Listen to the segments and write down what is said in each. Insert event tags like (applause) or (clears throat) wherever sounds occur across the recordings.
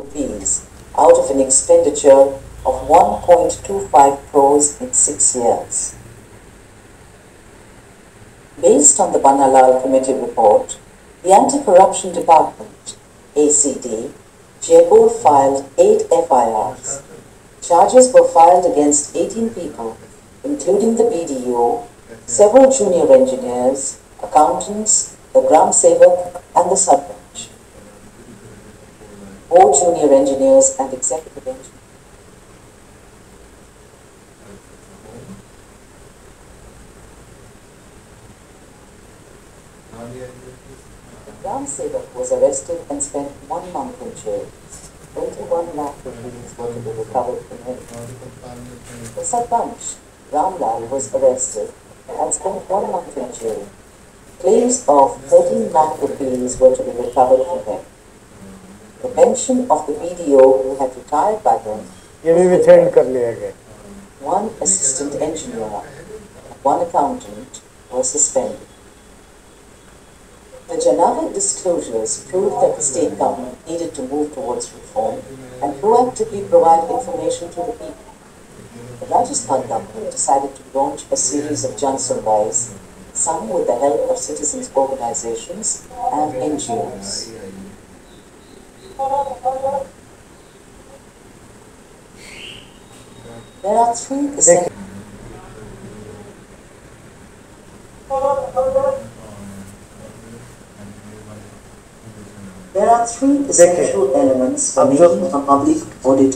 rupees out of an expenditure of 1.25 crores in six years. Based on the Banalal Committee report, the Anti-Corruption Department, ACD, Jaipur filed eight FIRs. Charges were filed against 18 people, including the BDO, several junior engineers, accountants, the Gram Sevak, and the Sarpanch. Four junior engineers and executive engineers. The Gram Sevak was arrested and spent one month in jail. 21 lakh rupees were to be recovered from him. The Sarpanch, Ramlal, was arrested and spent one month in jail. Claims of 13 lakh rupees were to be recovered from him. The pension of the BDO who had retired by then, ये भी विथेंड कर लिया गया one assistant engineer, one accountant were suspended. The Janavik disclosures proved that the state government needed to move towards reform and proactively provide information to the people. The Rajasthan government decided to launch a series of Jan Surveys, some with the help of citizens' organizations and NGOs.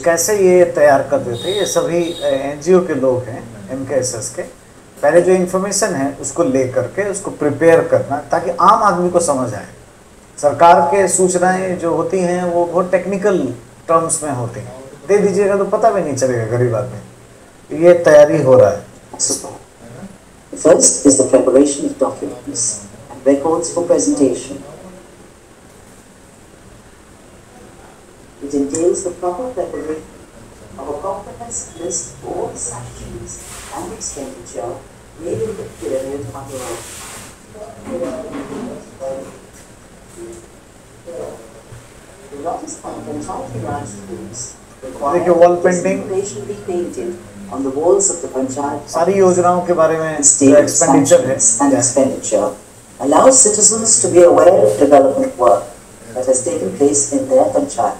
कैसे ये तैयार करते थे ये सभी NGO के लोग हैं एमकेएसएस के पहले जो इन्फॉर्मेशन है उसको ले करके उसको प्रिपेयर करना ताकि आम आदमी को समझ आए सरकार के सूचनाएँ जो होती हैं वो बहुत टेक्निकल टर्म्स में होती हैं दे दीजिएगा तो पता भी नहीं चलेगा गरीब आदमी ये तैयारी हो रहा है first is the preparation of documents and records for presentation. It entails the proper preparation of a comprehensive list of all the sanctions and expenditure made in the period under oath. The Rajasthan Panchayati Raj rules require देखिए, wall this painting. information be painted on the walls of the panchayat सारी योजनाओं के बारे में जो state expenditure है sanctions and expenditure allows citizens to be aware of development work that has taken place in their panchayat.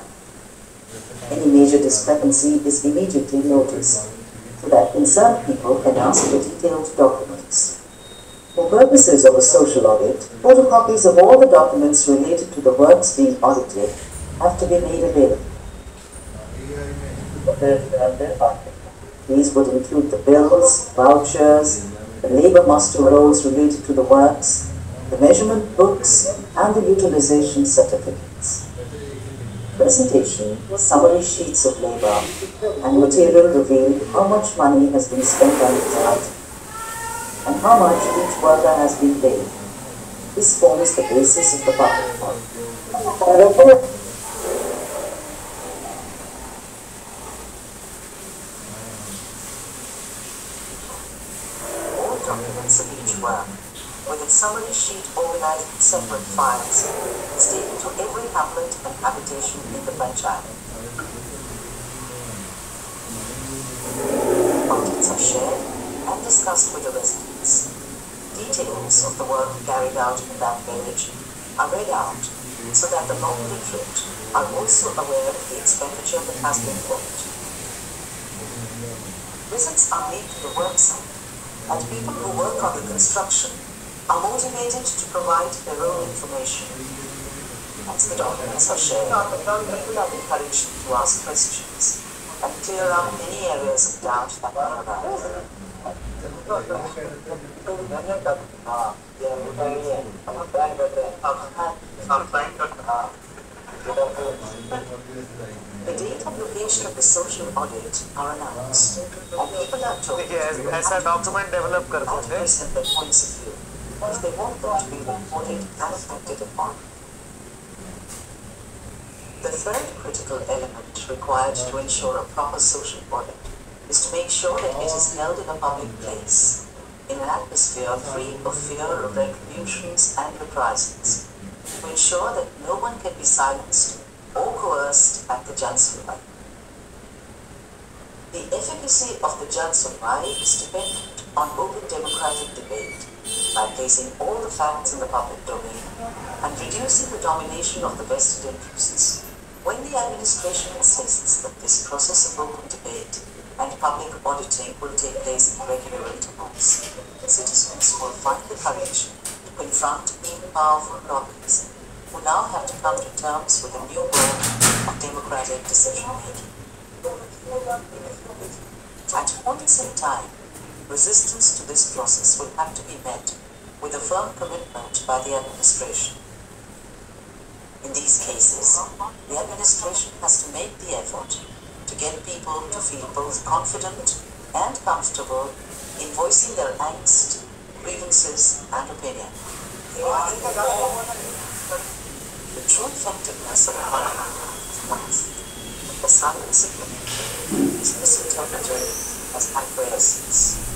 Any major discrepancy is immediately noticed so that concerned people can ask for detailed documents. For purposes of a social audit, photocopies of all the documents related to the works being audited have to be made available. These would include the bills, vouchers, the labor muster rolls related to the works, the measurement books, and the utilization certificates. Presentation, summary sheets of labor, and material reveal how much money has been spent on each item, and how much each worker has been paid. This forms the basis of the public fund. all documents of each work, with its summary sheet organized in separate files, is taken to every hamlet and habitation in the panchayat. Audits are shared and discussed with the residents. Details of the work carried out in that village are read out so that the non-literate are also aware of the expenditure that has been put. Visits are made to the worksite, and people who work on the construction are motivated to provide their own information. As the documents are shared, people are encouraged to ask questions and clear up any areas of doubt that may arise. The date and location of the social audit are announced, and people are told देखिए ऐस- to ऐसा document develop करते and थे present their points of view if they want them to be reported and acted upon. The third critical element required to ensure a proper social audit is to make sure that it is held in a public place, in an atmosphere free of fear of retributions and reprisals, to ensure that no one can be silenced or coerced at the Jansurai. The efficacy of the Jansurai is dependent on open democratic debate by placing all the facts in the public domain and reducing the domination of the vested interests. When the administration insists that this process of open debate and public auditing will take place in regular intervals, citizens will find the courage to confront even powerful lobbies who now have to come to terms with a new world of democratic decision making. At points in time, resistance to this process will have to be met with a firm commitment by the administration. In these cases, the administration has to make the effort to get people to feel both confident and comfortable in voicing their angst, grievances, and opinion. The true effectiveness of conflict the silence of the is misinterpreted as acquiescence.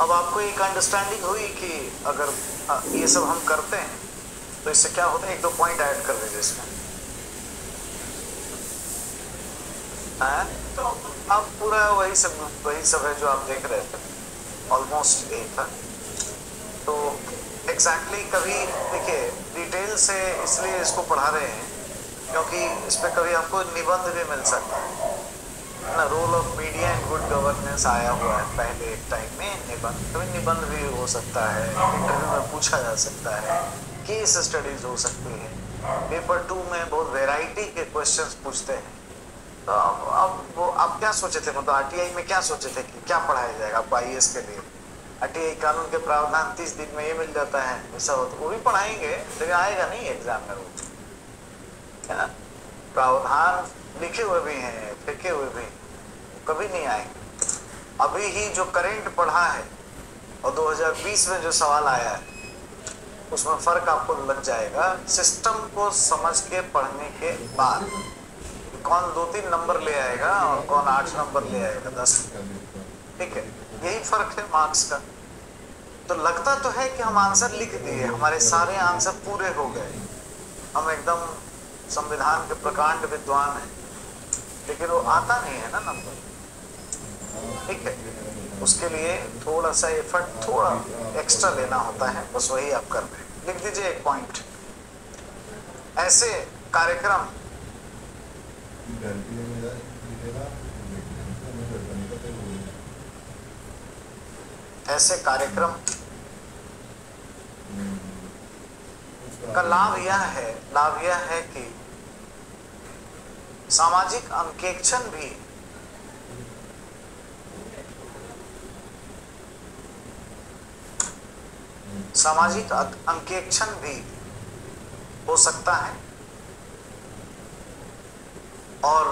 अब आपको एक understanding हुई कि अगर ये सब हम करते हैं तो इससे क्या होता है? एक दो पॉइंट ऐड कर दीजिए इसमें। हैं? तो अब पूरा वही सब वही सब है जो आप देख रहे थे। ऑलमोस्ट एक था तो एग्जैक्टली exactly कभी, देखिए डिटेल से इसलिए इसको पढ़ा रहे हैं, क्योंकि इस पर कभी आपको निबंध भी मिल सकता है। ना role of media and good governance आया हुआ है पहले एक टाइम निबंध निबंध भी हो सकता है इंटरव्यू में पूछा जा सकता है केस स्टडीज़ हो सकती है। पेपर टू में बहुत वेराइटी के क्वेश्चंस पूछते हैं। तो अब वो आप क्या सोचे थे? मतलब आरटीआई में क्या सोचे थे कि क्या पढ़ाया जाएगा आपको आई के लिए? आरटीआई कानून के प्रावधान तीस दिन में ये मिल जाता है। ऐसा हो तो वो भी पढ़ाएँगे लेकिन आएगा नहीं एग्ज़ाम में वो। क्या? प्रावधान लिखे हुए भी हैं फेंके हुए भी हैं, कभी नहीं आएँगे। अभी ही जो करंट पढ़ा है, और 2020 में जो सवाल आया है, उसमें फ़र्क आपको लग जाएगा सिस्टम को समझ के पढ़ने के बाद। कौन दो तीन नंबर ले आएगा, और कौन आठ नंबर ले आएगा, दस। ठीक है? यही फ़र्क है मार्क्स का। तो लगता तो है कि हम आंसर लिख दिए, हमारे सारे आंसर पूरे हो गए। हम एकदम संविधान के प्रकांड विद्वान हैं, लेकिन वो आता नहीं है ना नंबर ठीक है? उसके लिए थोड़ा सा एफर्ट थोड़ा एक्स्ट्रा लेना होता है, बस वही आप कर रहे हैं। लिख दीजिए एक पॉइंट ऐसे कार्यक्रम ऐसे कार्यक्रम का लाभ यह है, लाभ यह है कि सामाजिक अंकेक्षण भी सामाजिक अं- अंकेक्षण भी हो सकता है। और,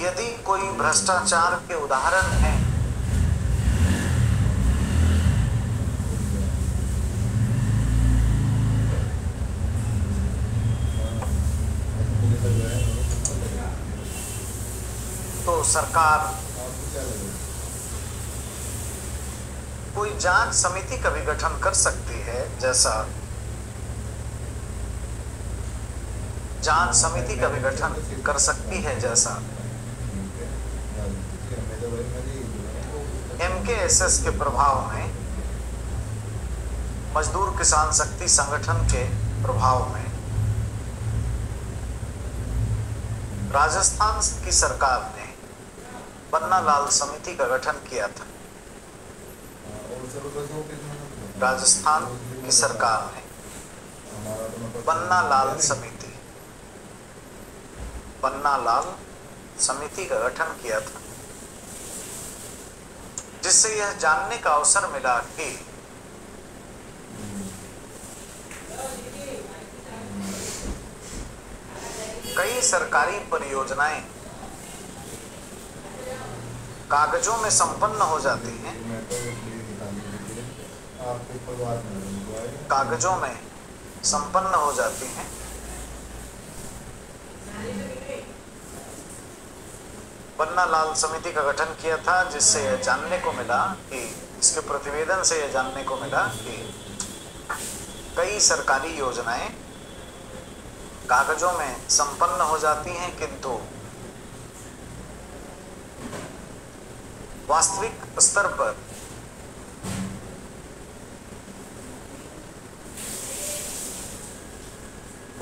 यदि कोई भ्रष्टाचार के उदाहरण हैं तो सरकार कोई जाँच समिति का भी गठन कर सकती है, जैसा जाँच समिति का भी गठन कर सकती है, जैसा एमकेएसएस के प्रभाव में, मजदूर किसान शक्ति संगठन के प्रभाव में। राजस्थान की सरकार ने पन्ना लाल समिति का गठन किया था। राजस्थान की सरकार ने पन्ना लाल समिति। पन्ना लाल समिति का गठन किया था। जिससे यह जानने का अवसर मिला कि कई सरकारी परियोजनाएँ कागजों में संपन्न हो जाती हैं। कागजों में संपन्न हो जाती हैं। पन्ना लाल समिति का गठन किया था, जिससे यह जानने को मिला कि, इसके प्रतिवेदन से यह जानने को मिला कि कई सरकारी योजनाएँ कागजों में संपन्न हो जाती हैं, किंतु वास्तविक स्तर पर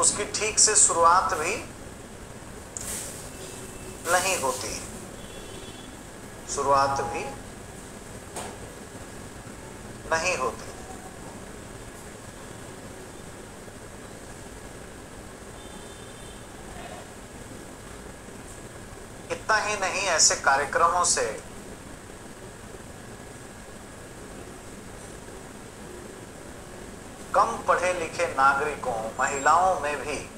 उसकी ठीक से शुरुआत भी नहीं होती। शुरुआत भी नहीं होती। इतना ही नहीं, ऐसे कार्यक्रमों से कम पढ़े लिखे नागरिकों, महिलाओं में भी।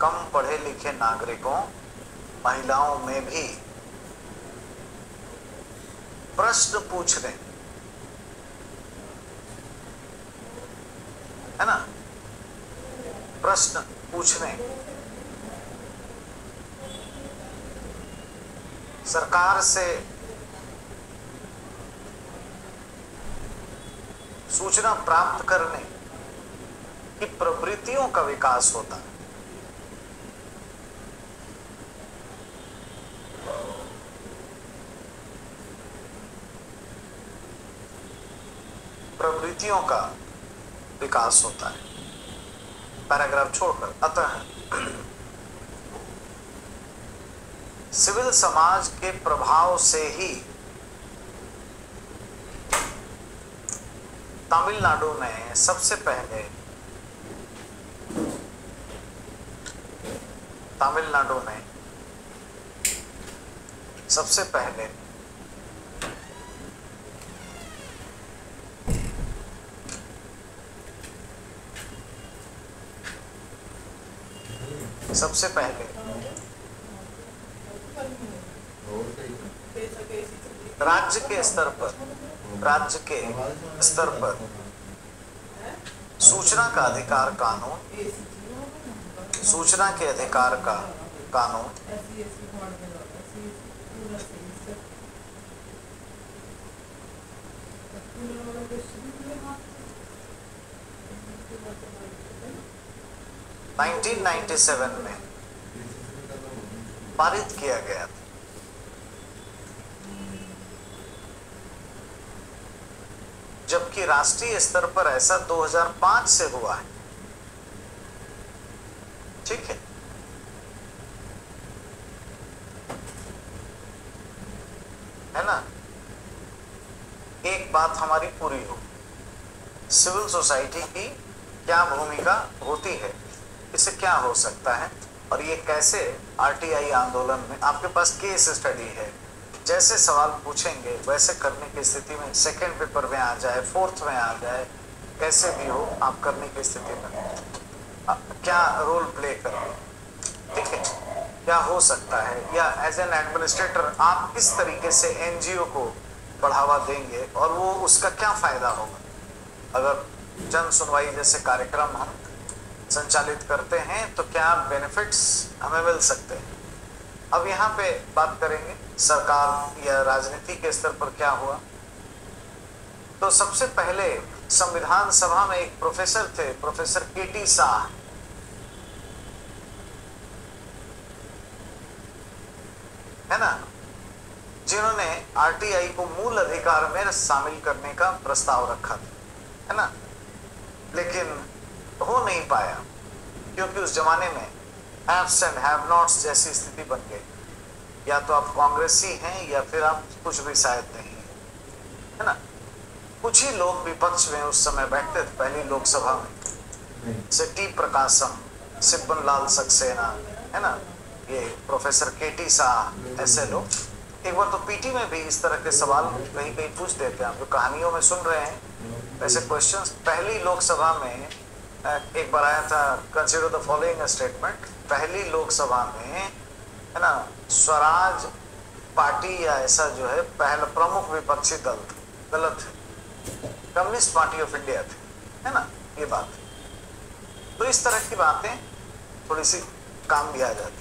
कम पढ़े लिखे नागरिकों, महिलाओं में भी। प्रश्न पूछने है। ना? प्रश्न पूछने सरकार से सूचना प्राप्त करने की प्रवृत्तियों का विकास होता है। प्रवृत्तियों का विकास होता है। पैराग्राफ छोड़कर, अतः सिविल समाज के प्रभाव से ही तमिलनाडु में सबसे पहले तमिलनाडु में सबसे पहले सबसे पहले राज्य के स्तर पर राज्य के स्तर पर। सूचना का अधिकार कानून। सूचना के अधिकार का कानून। नाइनटीन नाइन्टी सेवन में पारित किया गया था। जबकि राष्ट्रीय स्तर पर ऐसा 2005 से हुआ है। ठीक है? है ना? एक बात हमारी पूरी हो। सिविल सोसाइटी की क्या भूमिका होती है? इससे क्या हो सकता है? और ये कैसे आरटीआई आंदोलन में आपके पास केस स्टडी है? जैसे सवाल पूछेंगे, वैसे करने की स्थिति में सेकंड पेपर में आ जाए फोर्थ में आ जाए, कैसे भी हो, आप करने की स्थिति में। क्या रोल प्ले करें ठीक है? क्या हो सकता है, या एज एन एडमिनिस्ट्रेटर आप किस तरीके से एनजीओ को बढ़ावा देंगे और वो उसका क्या फ़ायदा होगा? अगर जन सुनवाई जैसे कार्यक्रम हम संचालित करते हैं तो क्या बेनिफिट्स हमें मिल सकते हैं? अब यहाँ पे बात करेंगे, सरकार या राजनीति के स्तर पर क्या हुआ। तो सबसे पहले संविधान सभा में एक प्रोफेसर थे, प्रोफेसर के टी शाह। है ना? जिन्होंने आरटीआई को मूल अधिकार में शामिल करने का प्रस्ताव रखा था। है ना? लेकिन हो नहीं पाया, क्योंकि उस जमाने में हैव्स एंड हैव नॉट्स जैसी स्थिति बन गई। या तो आप कांग्रेसी हैं या फिर आप कुछ भी शायद नहीं है। ना? कुछ ही लोग विपक्ष में उस समय बैठते थे पहली लोकसभा में। से टी प्रकाशम सिब्बन लाल सक्सेना है ना? ये प्रोफेसर के टी शाह ऐसे लोग। एक बार तो पीटी में भी इस तरह के सवाल कहीं कहीं पूछ देते हैं। आप जो कहानियों में सुन रहे हैं ऐसे क्वेश्चंस पहली लोकसभा में एक बार आया था कंसिडर द फॉलोइंग स्टेटमेंट पहली लोकसभा में, है ना, स्वराज पार्टी या ऐसा जो है, पहला प्रमुख विपक्षी दल गलत है। कम्युनिस्ट पार्टी ऑफ़ इंडिया थे, है ना, ये बात है। तो इस तरह की बातें थोड़ी सी काम भी आ जाती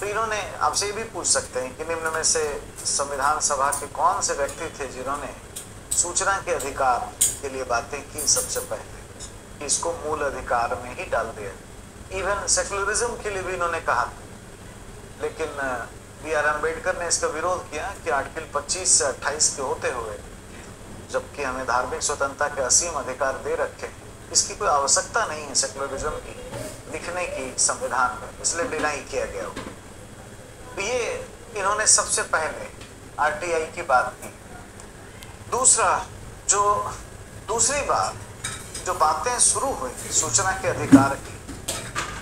तो इन्होंने, आपसे ये भी पूछ सकते हैं कि निम्न में से संविधान सभा के कौन से व्यक्ति थे जिन्होंने सूचना के अधिकार के लिए बातें की सबसे पहले? इसको मूल अधिकार में ही डाल दिया। इवन सेकुलरिज्म के लिए भी इन्होंने कहा। लेकिन बी आर अंबेडकर ने इसका विरोध किया कि आर्टिकल 25 से 28 के होते हुए, जबकि हमें धार्मिक स्वतंत्रता के असीम अधिकार दे रखे इसकी कोई आवश्यकता नहीं है सेकुलरिज्म की लिखने की संविधान में, इसलिए डिनाई किया गया। हो तो ये इन्होंने सबसे पहले आरटीआई की बात की। दूसरा, जो दूसरी बात जो बातें शुरू हुई, सूचना के अधिकार की,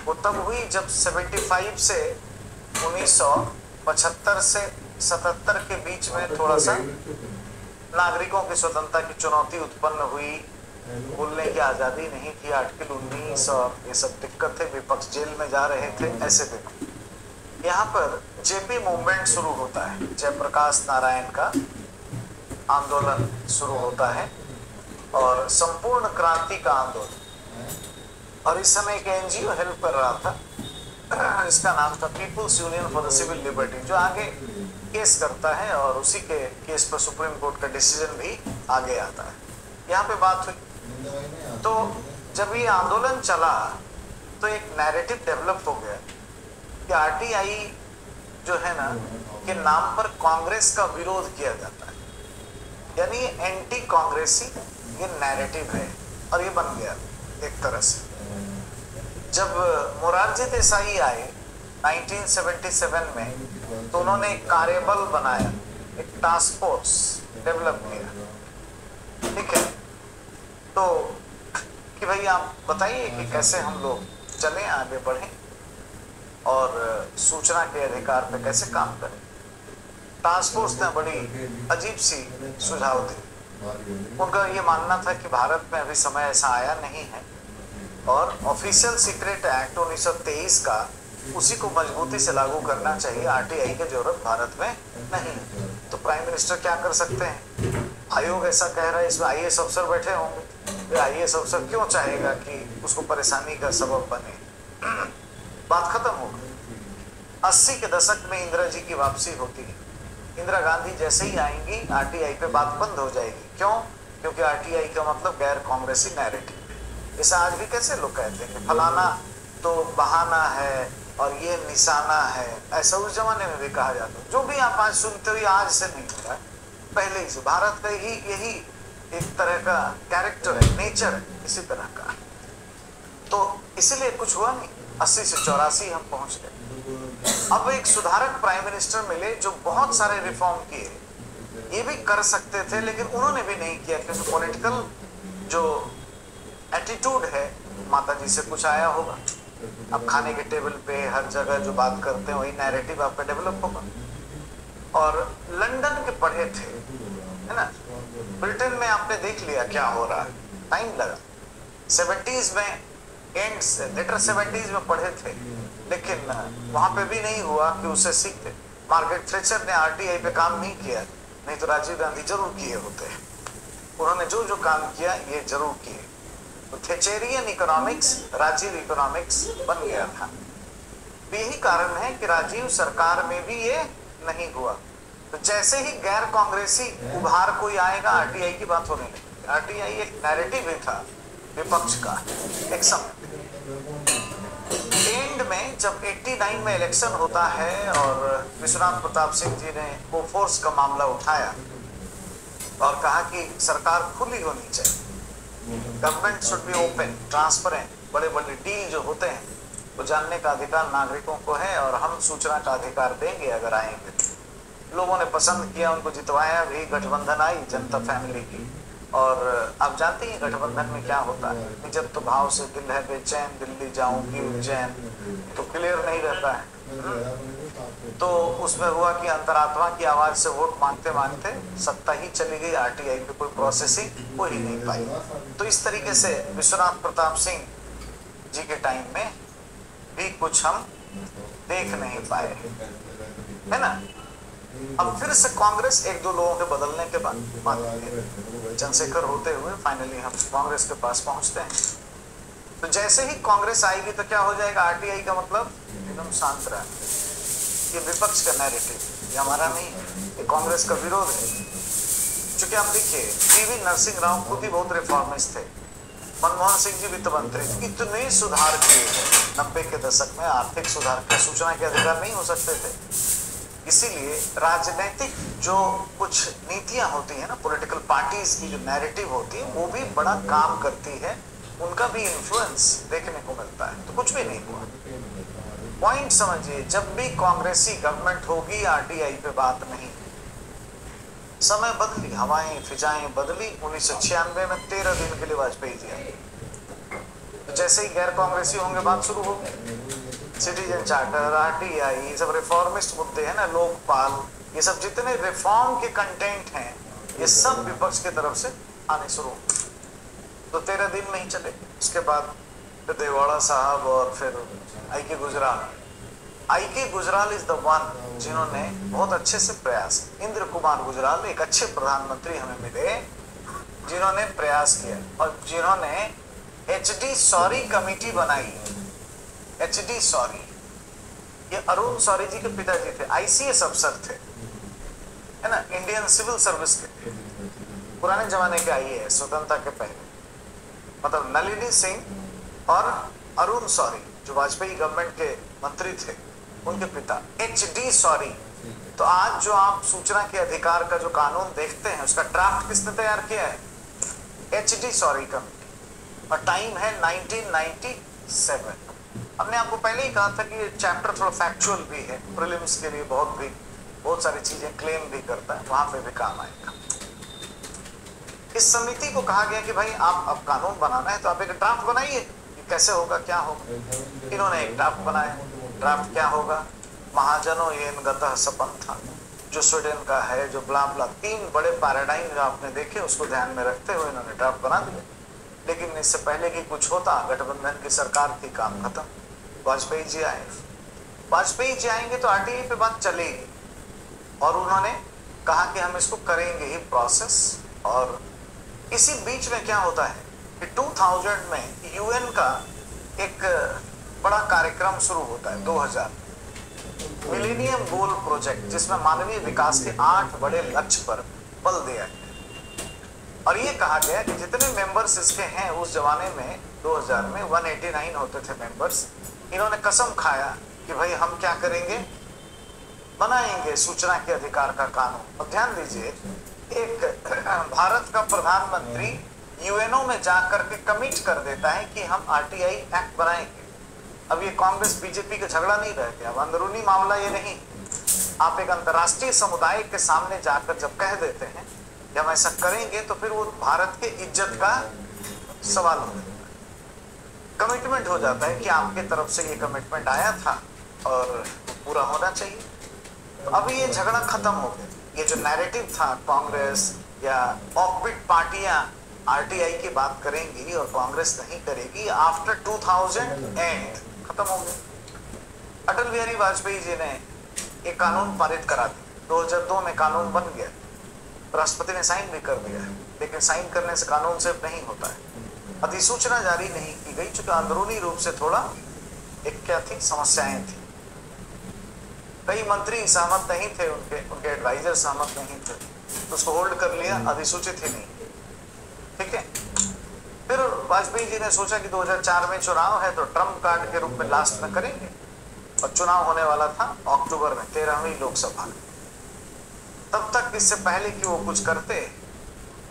वो तब हुई जब 75 से 1975 से 77 के बीच में थोड़ा सा नागरिकों की स्वतंत्रता की चुनौती उत्पन्न हुई। बोलने की आज़ादी नहीं थी, आर्टिकल उन्नीस और ये सब दिक्कत थे, विपक्ष जेल में जा रहे थे, ऐसे देखो। यहाँ पर जेपी मूवमेंट शुरू होता है, जयप्रकाश नारायण का आंदोलन शुरू होता है। और संपूर्ण क्रांति का आंदोलन। और इस समय एक एनजीओ हेल्प कर रहा था। इसका नाम था people's union for the civil liberty जो आगे केस करता है और उसी के केस पर सुप्रीम कोर्ट का डिसीज़न भी आगे आता है। यहाँ पे बात हुई। तो जब ये आंदोलन चला तो एक नैरेटिव डेवलप हो गया कि आरटीआई जो है ना, के नाम पर कांग्रेस का विरोध किया जाता है। यानी एंटी कांग्रेसी ये नैरेटिव है, और ये बन गया एक तरह से। जब मोरारजी देसाई आए 1977 में तो उन्होंने एक कार्यबल बनाया, एक टास्क फोर्स डेवलप किया। ठीक है? तो कि भाई आप बताइए कि कैसे हम लोग चलें, आगे बढ़ें, और सूचना के अधिकार पे कैसे काम करें। टास्क फोर्स ने बड़ी अजीब सी सुझाव दी। उनका ये मानना था कि भारत में अभी समय ऐसा आया नहीं है। और ऑफिशियल सीक्रेट एक्ट 1923 का उसी को मजबूती से लागू करना चाहिए आरटीआई की ज़रूरत भारत में नहीं तो प्राइम मिनिस्टर क्या कर सकते हैं? आयोग ऐसा कह रहा है, इसमें आई अफसर बैठे होंगे। आई एस अफसर क्यों चाहेगा कि उसको परेशानी का सबब बने? बात खत्म हो गई। अस्सी के दशक में इंदिरा जी की वापसी होती है। इंदिरा गांधी जैसे ही आएँगी आरटीआई पे बात बंद हो जाएगी। क्यों? क्योंकि आरटीआई का मतलब गैर कांग्रेसी नैरेटिव इसे आज भी कैसे लोग कहते हैं फलाना तो बहाना है और ये निशाना है? ऐसा उस जमाने में भी कहा जाता जो भी आप आज सुनते हो आज से नहीं है पहले ही। से। भारत का ही यही एक तरह का कैरेक्टर है नेचर है, इसी तरह का। तो इसीलिए कुछ हुआ नहीं। अस्सी से चौरासी हम पहुँच गए। अब एक सुधारक प्राइम मिनिस्टर मिले जो बहुत सारे रिफॉर्म किए। ये भी कर सकते थे, लेकिन उन्होंने भी नहीं किया, क्योंकि पॉलिटिकल जो एटीट्यूड है माता जी से कुछ आया होगा। अब खाने के टेबल पे, हर जगह जो बात करते हैं, वही नैरेटिव आपका डेवलप होगा। और लंदन के पढ़े थे, है ना? ब्रिटेन में आपने देख लिया क्या हो रहा है। टाइम लगा। सेवेंटीज में एंड लेटर सेवेंटीज में पढ़े थे। लेकिन वहाँ पे भी नहीं हुआ कि उसे सीखते। मार्गरेट थ्रेचर ने आरटीआई पे काम नहीं किया। नहीं तो राजीव गांधी ज़रूर किए होते। उन्होंने जो जो काम किया, ये ज़रूर किए। तो थेचेरियन इकोनॉमिक्स, राजीव इकोनॉमिक्स बन गया था। तो यही कारण है कि राजीव सरकार में भी ये नहीं हुआ। तो जैसे ही गैर कांग्रेसी उभार कोई आएगा आरटीआई की बात होने लगी। आरटीआई एक नैरेटिव ही था, विपक्ष का, एक समय। एंड में जब 89 में इलेक्शन होता है और विश्वनाथ प्रताप सिंह जी ने वो फोर्स का मामला उठाया और कहा कि सरकार खुली होनी चाहिए। Government should be open transparent बड़े बड़े डील जो होते हैं, वो जानने का अधिकार नागरिकों को है और हम सूचना का अधिकार देंगे अगर आएँगे। लोगों ने पसंद किया, उनको जितवाया, भी गठबंधन आई जनता फैमिली की। और आप जानते हैं गठबंधन में क्या होता है? कि जब तो भाव से दिल है बेचैन, दिल्ली जाऊँगी उज्जैन तो क्लियर नहीं रहता है। तो उसमें हुआ कि अंतरात्मा की आवाज़ से वोट मांगते मांगते सत्ता ही चली गई आरटीआई पे कोई प्रोसेसिंग हो ही नहीं पाई। तो इस तरीके से विश्वनाथ प्रताप सिंह जी के टाइम में भी कुछ हम देख नहीं पाए। है ना? अब फिर से कांग्रेस एक दो लोगों के बदलने के बाद चंद्रशेखर होते हुए फाइनली हम कांग्रेस के पास पहुँचते हैं। तो जैसे ही कांग्रेस आएगी तो क्या हो जाएगा? आरटीआई का मतलब एकदम शांत रहा। ये विपक्ष का नैरेटिव ये हमारा नहीं, ये कांग्रेस का विरोध है। क्योंकि आप देखिए पीवी नरसिंह राव खुद ही बहुत रिफॉर्मिस्ट थे। मनमोहन सिंह जी वित्त मंत्री इतने सुधार किए नब्बे के दशक में आर्थिक सुधार के सूचना के अधिकार नहीं हो सकते थे। इसीलिए राजनीतिक जो कुछ नीतियाँ होती है ना पॉलिटिकल पार्टीज़ की जो नैरेटिव होती है, वो भी बड़ा काम करती है। उनका भी इन्फ्लुएंस देखने को मिलता है। तो कुछ भी नहीं हुआ। पॉइंट समझिए, जब भी कांग्रेसी गवर्नमेंट होगी आरटीआई पे बात नहीं। समय बदली, हवाएँ, फिजाएँ बदली, उन्नीस सौ छियानवे में तेरह दिन के लिए वाजपेयी जी आए। तो जैसे ही गैर कांग्रेसी होंगे, बात शुरू होगी। सिटीजन चार्टर आरटीआई ये सब रिफॉर्मिस्ट मुद्दे हैं ना, लोकपाल, ये सब जितने रिफॉर्म के कंटेंट हैं, ये सब विपक्ष की तरफ़ से आने शुरू तो तेरह दिन में ही चले। उसके बाद फिर देवाड़ा साहब और फिर आई के गुजराल। आई के गुजराल इज़ द वन जिन्होंने बहुत अच्छे से प्रयास इंद्र कुमार गुजराल, एक अच्छे प्रधानमंत्री हमें मिले, जिन्होंने प्रयास किया और जिन्होंने एच डी सॉरी कमिटी बनाई। एच डी सॉरी ये अरुण सॉरी जी के पिताजी थे आईसीएस अफसर थे, है ना? इंडियन सिविल सर्विस के पुराने जमाने के आई है स्वतंत्रता के पहले। मतलब नलिनी सिंह और अरुण सॉरी, जो वाजपेयी गवर्नमेंट के मंत्री थे, उनके पिता। एच डी सॉरी तो आज जो आप सूचना के अधिकार का जो कानून देखते हैं, उसका ड्राफ्ट किसने तैयार किया है? एच डी सॉरी कमिटी और टाइम है 1997 हमने आपको पहले ही कहा था कि चैप्टर थोड़ा फैक्चुअल भी है प्रीलिम्स के लिए बहुत भी, बहुत सारी चीज़ें क्लेम भी करता है, वहाँ पे भी काम आएगा। इस समिति को कहा गया कि भाई, आप अब कानून बनाना है तो आप एक ड्राफ्ट बनाइए कैसे होगा, क्या होगा। इन्होंने एक ड्राफ्ट बनाया। ड्राफ्ट क्या होगा? महाजनों ये गतः सपन था। जो स्वीडन का है, जो ब्ला ब्ला तीन बड़े पैराडाइम जो आपने देखे, उसको ध्यान में रखते हुए इन्होंने ड्राफ्ट बना दिया। लेकिन इससे पहले कि कुछ होता, गठबंधन की सरकार थी, काम खत्म। वाजपेयी जी आए। वाजपेयी जी आएँगे तो आरटीआई पे बात चलेगी। और उन्होंने कहा कि हम इसको करेंगे ही प्रोसेस और इसी बीच में क्या होता है कि 2000 में यूएन का एक बड़ा कार्यक्रम शुरू होता है 2000 मिलेनियम गोल प्रोजेक्ट जिसमें मानवीय विकास के आठ बड़े लक्ष्य पर बल दिया गया और ये कहा गया कि जितने मेंबर्स इसके हैं, उस जमाने में 2000 में 189 होते थे मेंबर्स इन्होंने कसम खाया कि भाई हम क्या करेंगे? बनाएँगे सूचना के अधिकार का कानून। और ध्यान दीजिए, एक (clears throat) भारत का प्रधानमंत्री यूएनओ में जाकर के कमिट कर देता है कि हम आरटीआई एक्ट बनाएँगे। अब ये कांग्रेस, बीजेपी का झगड़ा नहीं रह गया। अब अंदरूनी मामला ये नहीं। आप एक अंतर्राष्ट्रीय समुदाय के सामने जाकर जब कह देते हैं कि हम ऐसा करेंगे तो फिर वो भारत के इज़्ज़त का सवाल हो। जाता कमिटमेंट हो जाता है कि आपके तरफ़ से ये कमिटमेंट आया था और पूरा होना चाहिए। तो अब ये झगड़ा खत्म हो गया। ये जो नैरेटिव था, कांग्रेस या ऑफबिट पार्टियाँ आरटीआई की बात करेंगी और कांग्रेस नहीं करेगी आफ्टर 2008 खत्म हो गया। अटल बिहारी वाजपेयी जी ने एक कानून पारित करा दिया। 2002 में कानून बन गया। राष्ट्रपति ने साइन भी कर दिया लेकिन साइन करने से कानून सिर्फ़ नहीं होता है। अधिसूचना जारी नहीं की गई चूँकि अंदरूनी रूप से थोड़ा एक क्या थी समस्याएँ थी। कई मंत्री सहमत नहीं थे उनके उनके एडवाइजर सहमत नहीं थे तो उसको होल्ड कर लिया अधिसूचित ही नहीं। ठीक है? फिर वाजपेयी जी ने सोचा कि 2004 में चुनाव है तो ट्रंप कार्ड के रूप में लास्ट में करेंगे। और चुनाव होने वाला था अक्टूबर में तेरहवीं लोकसभा तब तक इससे पहले कि वो कुछ करते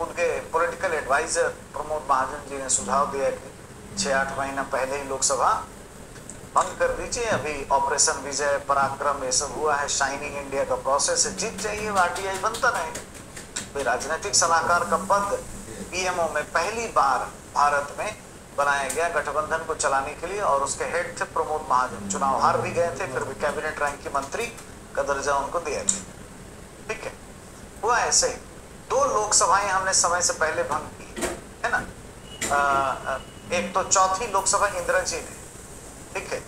उनके पॉलिटिकल एडवाइजर प्रमोद महाजन जी ने सुझाव दिया कि छः आठ महीना पहले ही लोकसभा बंद कर दीजिए। अभी ऑपरेशन विजय, पराक्रम, ये सब हुआ है। शाइनिंग इंडिया का प्रोसेस है। जीत जाइए आरटीआई बनता रहेगा। भाई राजनीतिक सलाहकार का पद पीएमओ में पहली बार भारत में बनाया गया गठबंधन को चलाने के लिए और उसके हेड थे प्रमोद महाजन। चुनाव हार भी गए थे, फिर भी कैबिनेट रैंक के मंत्री का दर्जा उनको दिया गया। ठीक है। हुआ ऐसे दो लोकसभाएँ हमने समय से पहले भंग की है ना? आ, एक तो चौथी लोकसभा इंदिरा जी ने ठीक है?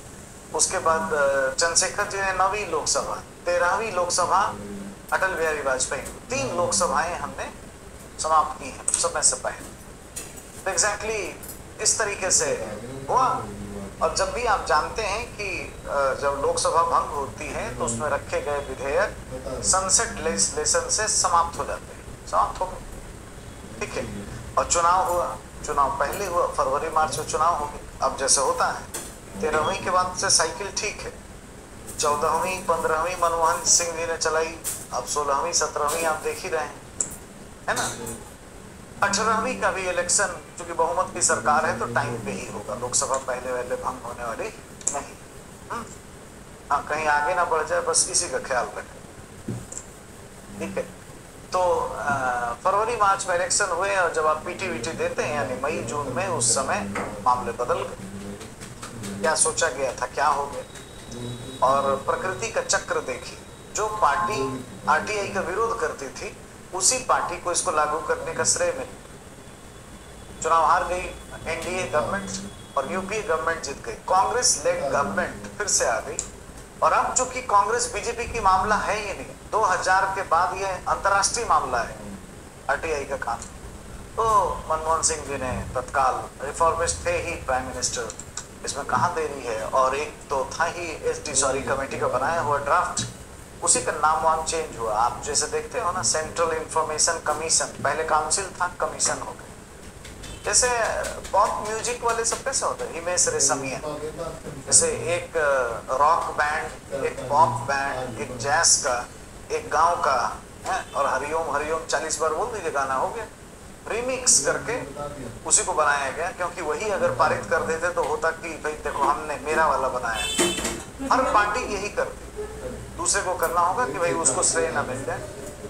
उसके बाद चंद्रशेखर जी ने नवी लोकसभा तेरहवीं लोकसभा अटल बिहारी वाजपेयी तीन लोकसभाएँ हमने समाप्त की हैं समय से पहले। तो एग्जैक्टली इस तरीके से हुआ। और जब भी आप जानते हैं कि जब लोकसभा भंग होती है तो उसमें रखे गए विधेयक सनसेट लेजिस्लेशन से समाप्त हो जाते हैं। समाप्त हो गए ठीक है? और चुनाव हुआ, चुनाव पहले हुआ, फरवरी, मार्च में चुनाव हो अब जैसे होता है, तेरहवीं के बाद से साइकिल ठीक है। चौदहवीं, पंद्रहवीं मनमोहन सिंह जी ने चलाई, अब सोलहवीं, सत्रहवीं आप देख ही रहे हैं। है ना? अठारहवीं का भी इलेक्शन चूँकि बहुमत की सरकार है तो टाइम पे ही होगा। लोकसभा पहले पहले भंग होने वाली नहीं। हम्म। हाँ कहीं आगे ना बढ़ जाए, बस इसी का ख्याल रखें। ठीक है? तो फरवरी, मार्च में इलेक्शन हुए और जब आप पीटी वीटी देते हैं, यानी मई, जून में, उस समय मामले बदल गए। क्या सोचा गया था, क्या हो गया? और प्रकृति का चक्र देखिए। जो पार्टी आरटीआई का विरोध करती थी, उसी पार्टी को इसको लागू करने का श्रेय मिले। चुनाव हार गई एनडीए गवर्नमेंट और यूपीए गवर्नमेंट जीत गई। कांग्रेस लेड गवर्नमेंट फिर से आ गई। और अब चूँकि कांग्रेस बीजेपी की मामला है ही नहीं 2000 के बाद ये अंतरराष्ट्रीय मामला है, आरटीआई का काम। तो मनमोहन सिंह जी ने तत्काल रिफॉर्मिस्ट थे ही, प्राइम मिनिस्टर, इसमें कहा देरी है, और एक तो था ही एस डी सॉरी, कमेटी का बनाया हुआ ड्राफ्ट, उसी का नाम वाम चेंज हुआ। आप जैसे देखते हो ना, सेंट्रल इंफॉर्मेशन कमीशन, पहले काउंसिल था, कमीशन हो गया। जैसे पॉप म्यूज़िक वाले सब कैसे होते हैं? हिमेश रेशमिया। जैसे एक रॉक बैंड एक पॉप बैंड एक जैस का, एक गाँव का, है? और हरिओम हरिओम चालीस बार बोल दीजिए, गाना हो गया। रिमिक्स करके उसी को बनाया गया, क्योंकि वही अगर पारित कर देते तो होता कि भाई देखो, हमने मेरा वाला बनाया। हर पार्टी यही करती। दूसरे को करना होगा कि भाई उसको श्रेय ना मिल जाए।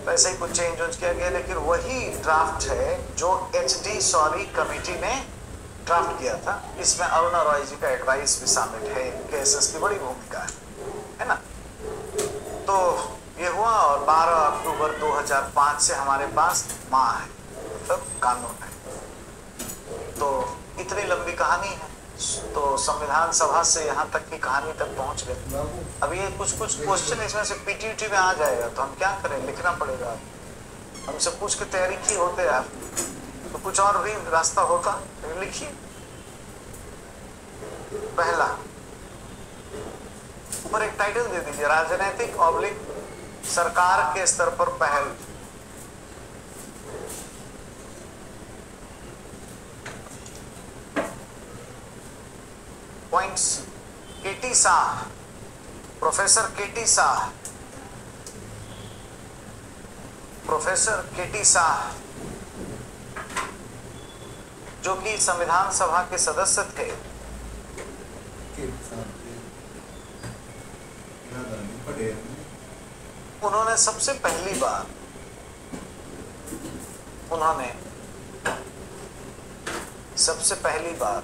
तो ऐसे ही कुछ चेंज वेंज किया गया, लेकिन वही ड्राफ्ट है जो एच डी सॉरी कमेटी ने ड्राफ्ट किया था। इसमें अरुणा रॉय जी का एडवाइस भी शामिल है केसेस की बड़ी भूमिका है है ना? तो ये हुआ और 12 अक्टूबर 2005 से हमारे पास माँ है मतलब कानून है। तो इतनी लंबी कहानी है। तो संविधान सभा से यहाँ तक की कहानी तक पहुँच गए अब ये कुछ कुछ क्वेश्चन इसमें से पीटीटी में आ जाएगा तो हम क्या करें? लिखना पड़ेगा। हमसे पूछ के तैयारी की होते आप तो कुछ और भी रास्ता होता तो लिखिए। पहला। ऊपर एक टाइटल दे दीजिए। राजनीतिक ऑब्लिक सरकार के स्तर पर पहल। Points K T Shah professor K T Shah professor K T Shah जो कि संविधान सभा के सदस्य थे। उन्होंने सबसे पहली बार उन्होंने सबसे पहली बार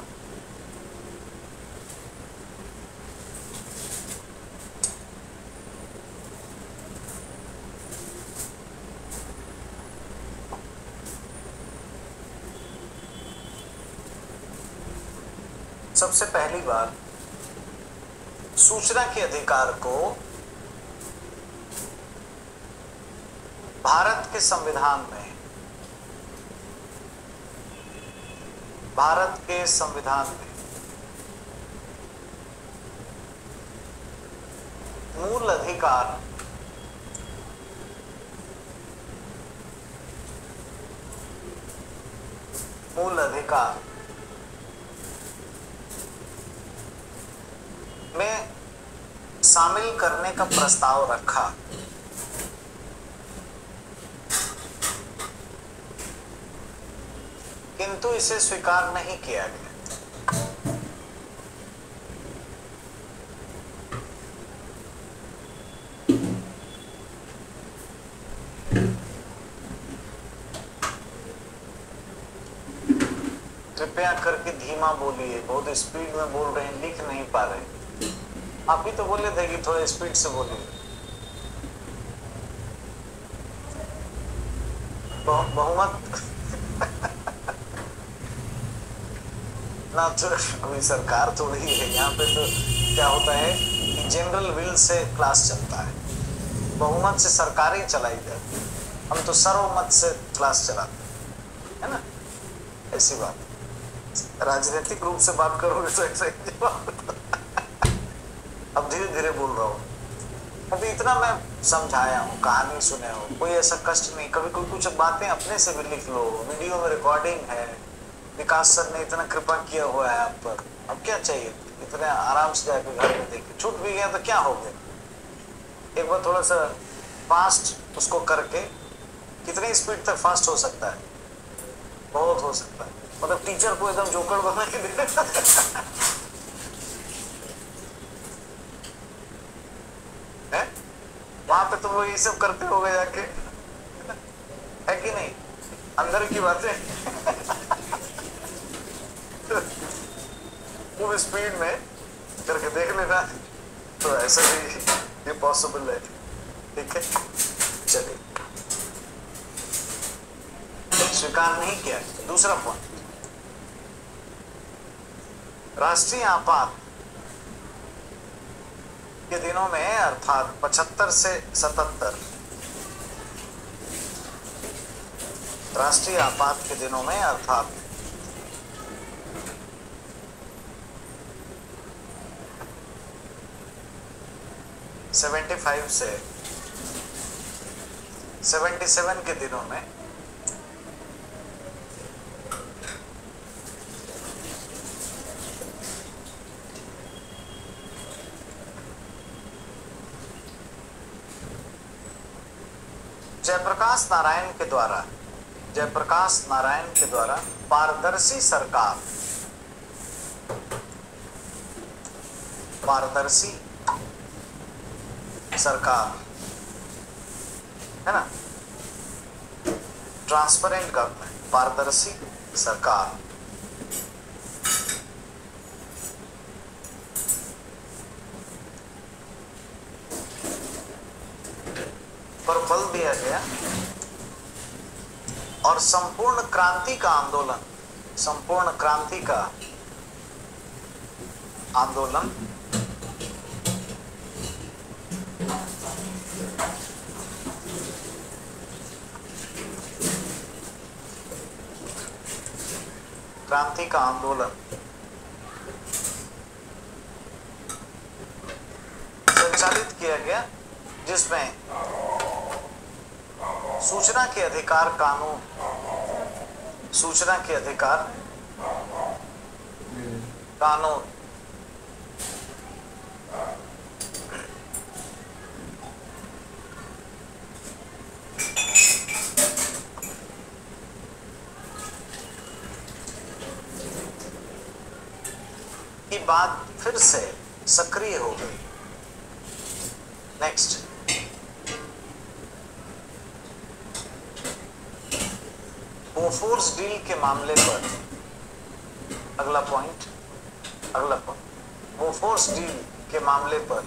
सबसे पहली बार सूचना के अधिकार को भारत के संविधान में, भारत के संविधान में मूल अधिकार मूल अधिकार में शामिल करने का प्रस्ताव रखा। किंतु इसे स्वीकार नहीं किया गया। कृपया करके धीमा बोलिए, बहुत स्पीड में बोल रहे हैं, लिख नहीं पा रहे। आप भी तो बोले थे कि थोड़ा स्पीड से बोलिए। बहुमत। ना तो अभी सरकार थोड़ी है, यहाँ पे तो क्या होता है कि जनरल विल से क्लास चलता है। बहुमत से सरकारें चलाई जाती है। हम तो सर्वमत से क्लास चलाते हैं, है ना? ऐसी बात। राजनीतिक रूप से बात करोगे तो ऐसा ही जवाब। धीरे धीरे बोल रहा हूँ। अभी इतना मैं समझाया हूँ, कहानी सुने हो, कोई ऐसा कष्ट नहीं। कभी कोई कुछ बातें अपने से भी लिख लो, वीडियो में रिकॉर्डिंग है, विकास सर ने इतना कृपा किया हुआ है आप पर। अब क्या चाहिए? इतने आराम से जाके घर में देखिए छूट भी गया तो क्या हो गया? एक बार थोड़ा सा फास्ट उसको करके, कितनी स्पीड तक फास्ट हो सकता है? बहुत हो सकता है। मतलब टीचर को एकदम जोकर बना के दे (laughs) है वहाँ पे तुम लोग ये सब करते हो गए जाके। है कि नहीं? अंदर की बातें। खूब स्पीड में करके देख लेना। तो ऐसा भी ये पॉसिबल है। ठीक है? चलिए। स्वीकार नहीं किया। दूसरा पॉइंट राष्ट्रीय आपात के दिनों में, अर्थात 75 से 77 राष्ट्रीय आपात के दिनों में, अर्थात सेवेंटी फाइव से सेवेंटी सेवन के दिनों में जयप्रकाश नारायण के द्वारा, जयप्रकाश नारायण के द्वारा पारदर्शी सरकार। पारदर्शी सरकार। है ना? ट्रांसपेरेंट गवर्नमेंट पारदर्शी सरकार पर बल दिया गया और संपूर्ण क्रांति का आंदोलन, संपूर्ण क्रांति का आंदोलन। क्रांति का आंदोलन। संचालित किया गया, जिसमें सूचना के अधिकार कानून। सूचना के अधिकार कानून। की बात फिर से सक्रिय हो गई। नेक्स्ट बोफोर्स डील के मामले पर अगला पॉइंट अगला पॉइंट बोफोर्स डील के मामले पर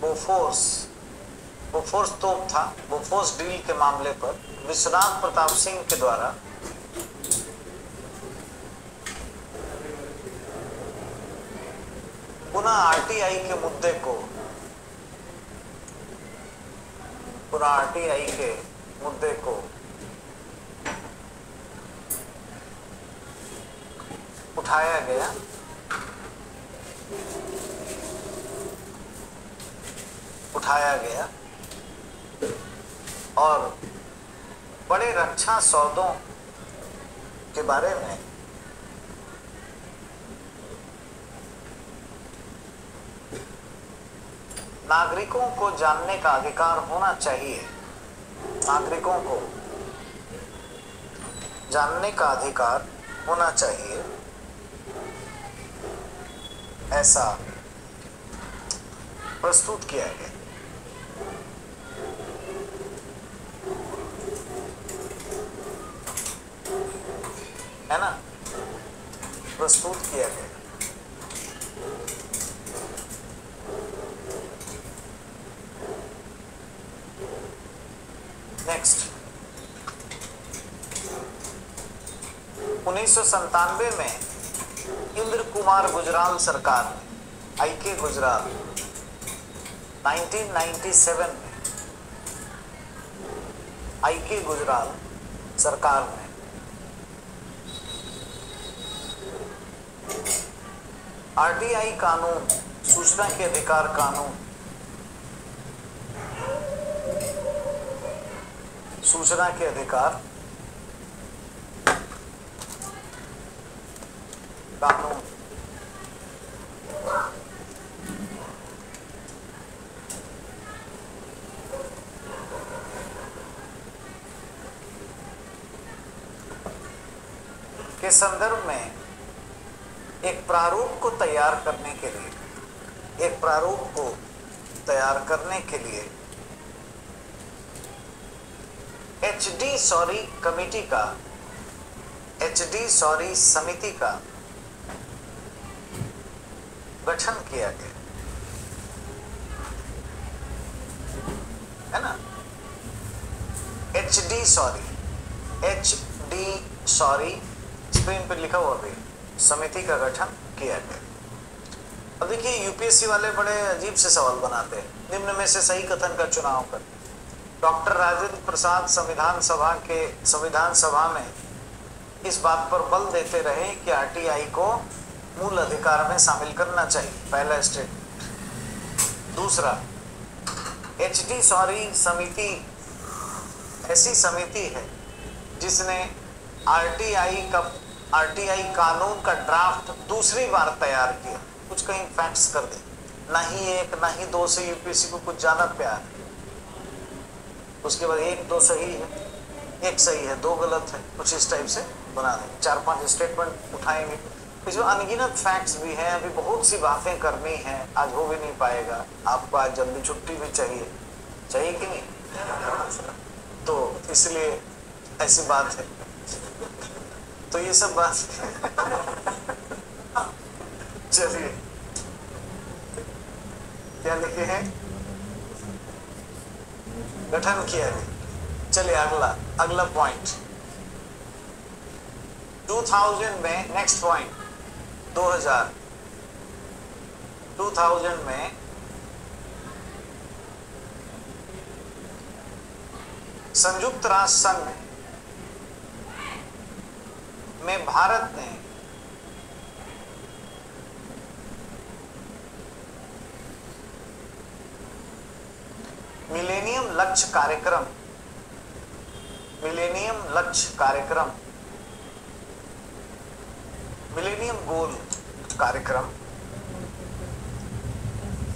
बोफोर्स बोफोर्स तोप था। बोफोर्स डील के मामले पर विश्वनाथ प्रताप सिंह के द्वारा पुनः आरटीआई के मुद्दे को पुनः आरटीआई के, मुद्दे को। उठाया गया। उठाया गया। और बड़े रक्षा सौदों के बारे में नागरिकों को जानने का अधिकार होना चाहिए। नागरिकों को जानने का अधिकार होना चाहिए। ऐसा प्रस्तुत किया गया। है ना? प्रस्तुत किया गया। में इंद्र कुमार गुजराल सरकार ने आई के गुजराल 1997 में आई के गुजराल सरकार ने आरटीआई कानून, सूचना के अधिकार कानून, सूचना के अधिकार के संदर्भ में एक प्रारूप को तैयार करने के लिए, एक प्रारूप को तैयार करने के लिए एच डी सॉरी कमिटी का एच डी सॉरी समिति का गठन किया गया। है ना? H D sorry H D sorry screen पर लिखा हुआ भी समिति का गठन किया गया। अब देखिए यूपीएससी वाले बड़े अजीब से सवाल बनाते हैं। निम्न में से सही कथन का चुनाव कर। डॉक्टर राजेंद्र प्रसाद संविधान सभा के, संविधान सभा में इस बात पर बल देते रहे कि आरटीआई को मूल अधिकार में शामिल करना चाहिए, पहला स्टेट। दूसरा एच डी सॉरी समिति, ऐसी समिति है जिसने आरटीआई का आरटीआई कानून का ड्राफ्ट दूसरी बार तैयार किया। कुछ कहीं फैक्ट्स कर दे। ना ही एक, ना ही दो से यूपीएससी को कुछ ज़्यादा प्यार। है उसके बाद एक, दो सही है। एक सही है, दो गलत है। कुछ इस टाइप से बना देंगे चार पाँच स्टेटमेंट उठाएँगे। इसमें अनगिनत फैक्ट्स भी हैं, अभी बहुत सी बातें करनी है, आज हो भी नहीं पाएगा। आपको आज जल्दी छुट्टी भी चाहिए। चाहिए कि नहीं? तो इसलिए ऐसी बात है। तो ये सब बात चलिए। क्या लिखे हैं? गठन किया गया चलिए, अगला अगला पॉइंट 2000 में नेक्स्ट पॉइंट 2000 2000 में संयुक्त राष्ट्र संघ में भारत ने मिलेनियम लक्ष्य कार्यक्रम, मिलेनियम लक्ष्य कार्यक्रम मिलेनियम गोल कार्यक्रम,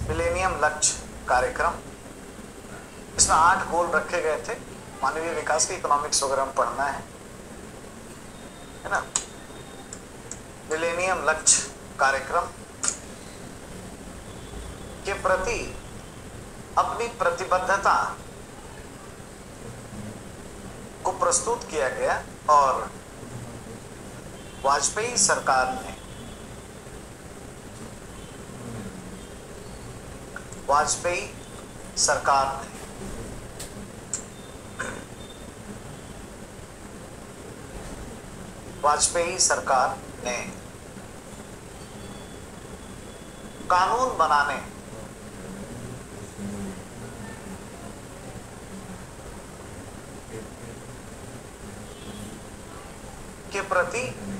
मिलेनियम लक्ष्य कार्यक्रम। इसमें आठ गोल रखे गए थे। मानवीय विकास के इकोनॉमिक्स वगैरह में पढ़ना है। है ना? मिलेनियम लक्ष्य कार्यक्रम के प्रति अपनी प्रतिबद्धता को प्रस्तुत किया गया और वाजपेयी सरकार ने वाजपेयी सरकार ने वाजपेयी सरकार ने कानून बनाने के प्रति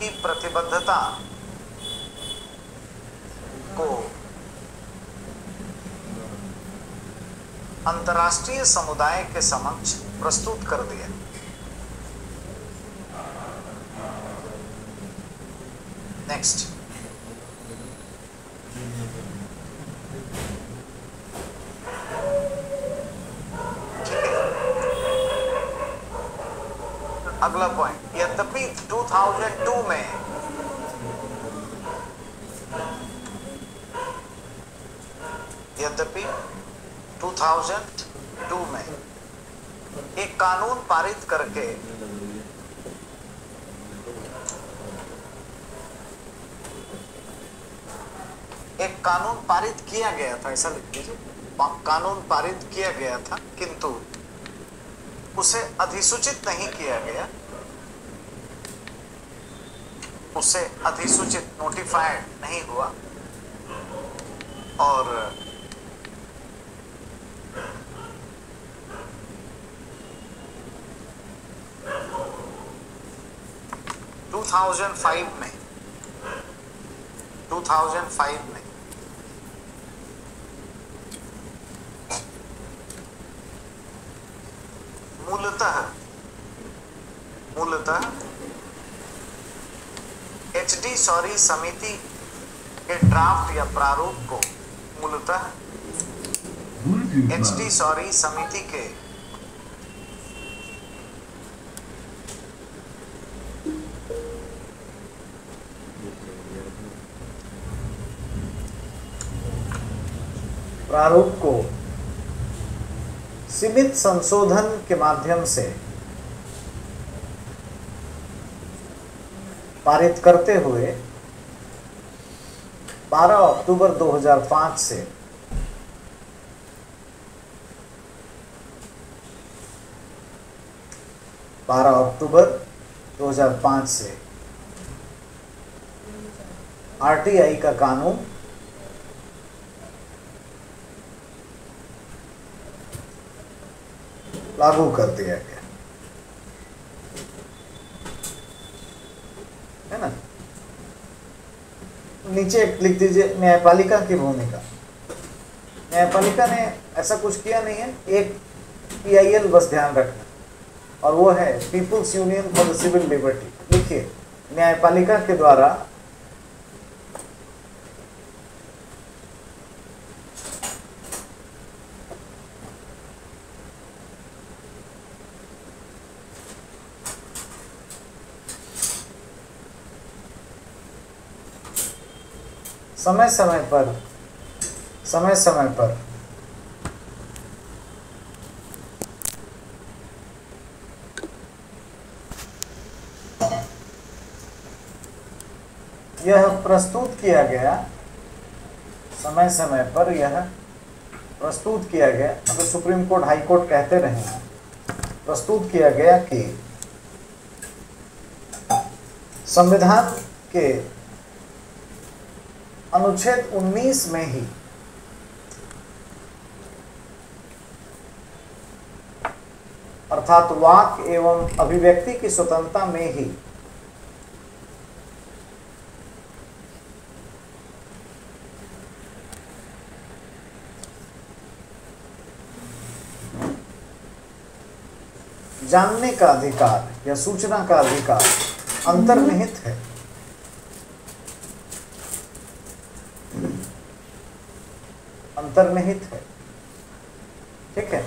की प्रतिबद्धता को अंतर्राष्ट्रीय समुदाय के समक्ष प्रस्तुत कर दिया। नेक्स्ट 2002 में। यद्यपि 2002 में। एक कानून पारित करके। एक कानून पारित किया गया था, ऐसा लिख लीजिए कानून पारित किया गया था, किंतु उसे अधिसूचित नहीं किया गया। उसे अधिसूचित नोटिफाइड नहीं हुआ। और 2005 में 2005 में मूलतः मूलतः एच डी सॉरी समिति के ड्राफ्ट या प्रारूप को मूलतः एच डी सॉरी समिति के प्रारूप को सीमित संशोधन के माध्यम से पारित करते हुए 12 अक्टूबर 2005 से। बारह अक्टूबर 2005 से। आरटीआई का कानून। लागू कर दिया गया है ना नीचे लिख दीजिए, न्यायपालिका की भूमिका। न्यायपालिका ने ऐसा कुछ किया नहीं है, एक पीआईएल बस ध्यान रखना। और वो है people's union for the civil liberty लिखिए न्यायपालिका के द्वारा समय समय पर, समय समय पर। यह प्रस्तुत किया गया, समय समय पर यह प्रस्तुत किया गया, अगर सुप्रीम कोर्ट, हाई कोर्ट कहते रहे प्रस्तुत किया गया कि संविधान के अनुच्छेद 19 में ही। अर्थात वाक एवं अभिव्यक्ति की स्वतंत्रता में ही। जानने का अधिकार या सूचना का अधिकार अंतर्निहित है। अंतर्निहित है। ठीक है?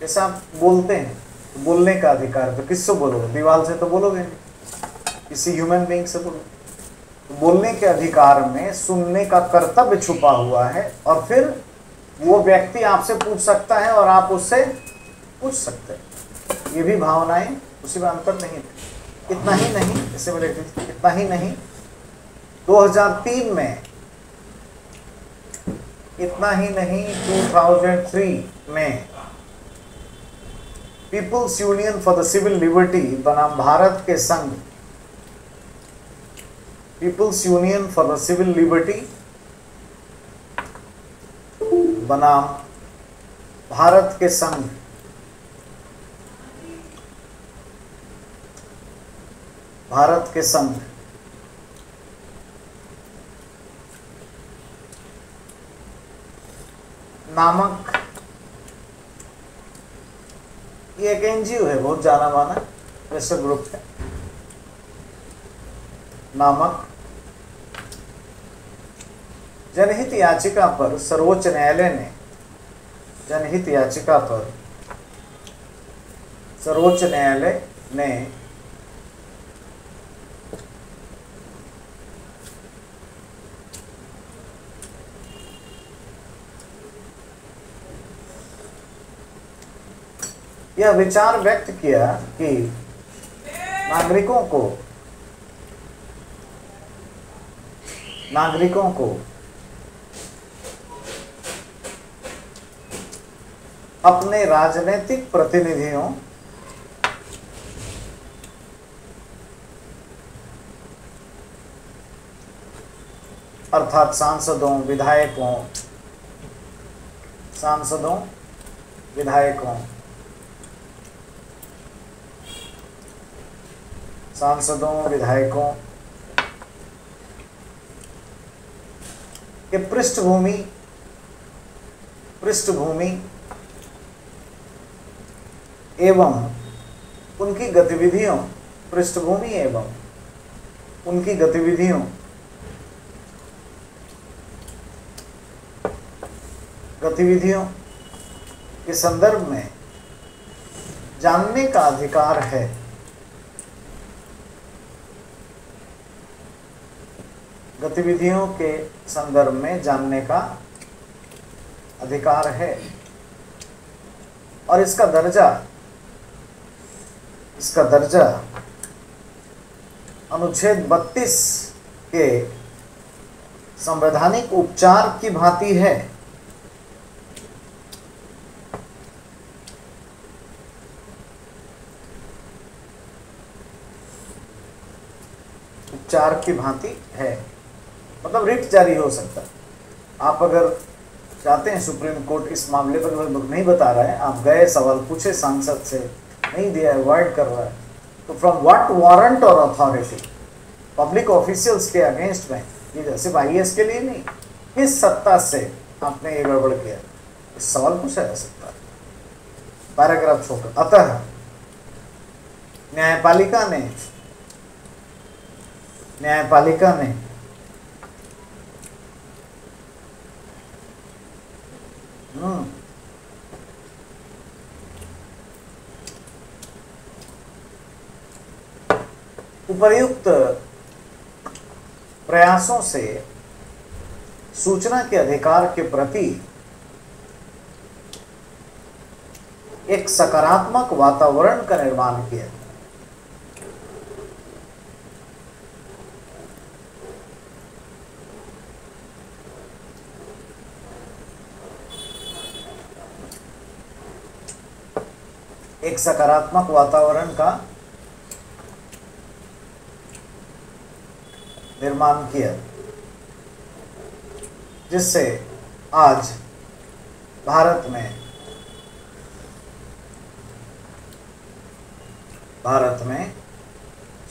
जैसे आप बोलते हैं तो बोलने का अधिकार तो किससे बोलोगे? दीवार से तो बोलोगे। नहीं किसी ह्यूमन बींग से बोलो। तो बोलने के अधिकार में सुनने का कर्तव्य छुपा हुआ है और फिर वो व्यक्ति आपसे पूछ सकता है और आप उससे पूछ सकते हैं। ये भी भावनाएँ उसी में अंतर नहीं इतना ही नहीं इससे बोले इतना ही नहीं 2003 में, इतना ही नहीं 2003 में, people's union for the civil liberty बनाम भारत के संघ people's union for the civil liberty बनाम भारत के संघ भारत के संघ नामक ये एक एनजीओ है, बहुत जाना माना प्रेशर ग्रुप है। नामक जनहित याचिका पर सर्वोच्च न्यायालय ने जनहित याचिका पर सर्वोच्च न्यायालय ने यह विचार व्यक्त किया कि नागरिकों को नागरिकों को अपने राजनीतिक प्रतिनिधियों अर्थात सांसदों, विधायकों सांसदों, विधायकों सांसदों, विधायकों के पृष्ठभूमि पृष्ठभूमि एवं उनकी गतिविधियों, पृष्ठभूमि एवं उनकी गतिविधियों गतिविधियों के संदर्भ में जानने का अधिकार है। गतिविधियों के संदर्भ में जानने का अधिकार है। और इसका दर्जा इसका दर्जा अनुच्छेद 32 के संवैधानिक उपचार की भांति है। उपचार की भांति है। मतलब रिट जारी हो सकता है। आप अगर चाहते हैं सुप्रीम कोर्ट इस मामले पर नहीं बता रहा है, आप गए, सवाल पूछे, सांसद से नहीं दिया अवॉइड कर रहा है तो फ्रॉम व्हाट वारंट और अथॉरिटी पब्लिक ऑफिशियल्स के अगेंस्ट में, ये सिर्फ़ आई के लिए नहीं, किस सत्ता से आपने ये गड़बड़ किया? इस सवाल पूछा जा सकता है। पैराग्राफ छोड़ अतः, न्यायपालिका ने न्यायपालिका ने हम्म उपर्युक्त प्रयासों से सूचना के अधिकार के प्रति एक सकारात्मक वातावरण का निर्माण किया एक सकारात्मक वातावरण का निर्माण किया, जिससे आज भारत में भारत में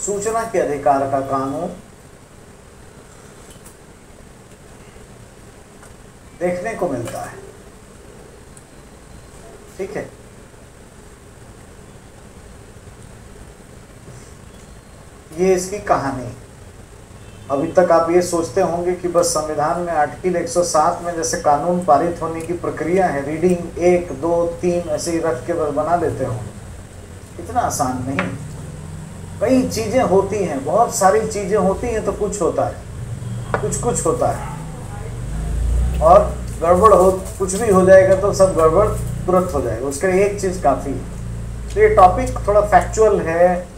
सूचना के अधिकार का कानून देखने को मिलता है। ठीक है? ये इसकी कहानी। अभी तक आप ये सोचते होंगे कि बस संविधान में आर्टिकल 107 में जैसे कानून पारित होने की प्रक्रिया है, रीडिंग एक, दो, तीन ऐसे ही रख के बस बना लेते हो इतना आसान नहीं। कई चीज़ें होती हैं, बहुत सारी चीज़ें होती हैं तो कुछ होता है। कुछ कुछ होता है। और गड़बड़ हो, कुछ भी हो जाएगा तो सब गड़बड़ तुरंत हो जाएगा। उसके लिए एक चीज़ काफ़ी है। तो ये टॉपिक थोड़ा फैक्चुअल है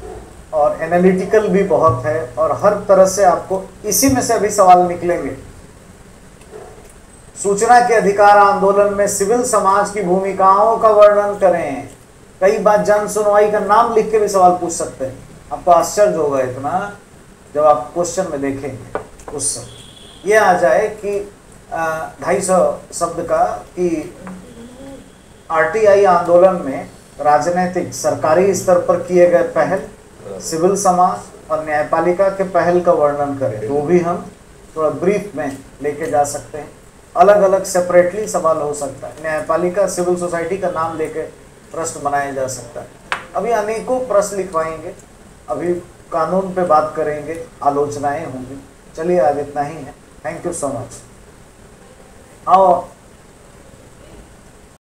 और एनालिटिकल भी बहुत है और हर तरह से आपको इसी में से अभी सवाल निकलेंगे। सूचना के अधिकार आंदोलन में सिविल समाज की भूमिकाओं का वर्णन करें। कई बार जन सुनवाई का नाम लिख के भी सवाल पूछ सकते हैं। आपको आश्चर्य होगा इतना जब आप क्वेश्चन में देखेंगे। उस समय ये आ जाए कि ढाई सौ शब्द का कि आरटीआई आंदोलन में राजनीतिक सरकारी स्तर पर किए गए पहल सिविल समाज और न्यायपालिका के पहल का वर्णन करें तो भी हम थोड़ा ब्रीफ में लेके जा सकते हैं। अलग अलग सेपरेटली सवाल हो सकता है। न्यायपालिका सिविल सोसाइटी का नाम लेके प्रश्न बनाया जा सकता है। अभी अनेकों प्रश्न लिखवाएँगे, अभी कानून पे बात करेंगे, आलोचनाएँ होंगी। चलिए आज इतना ही है। थैंक यू सो मच आओ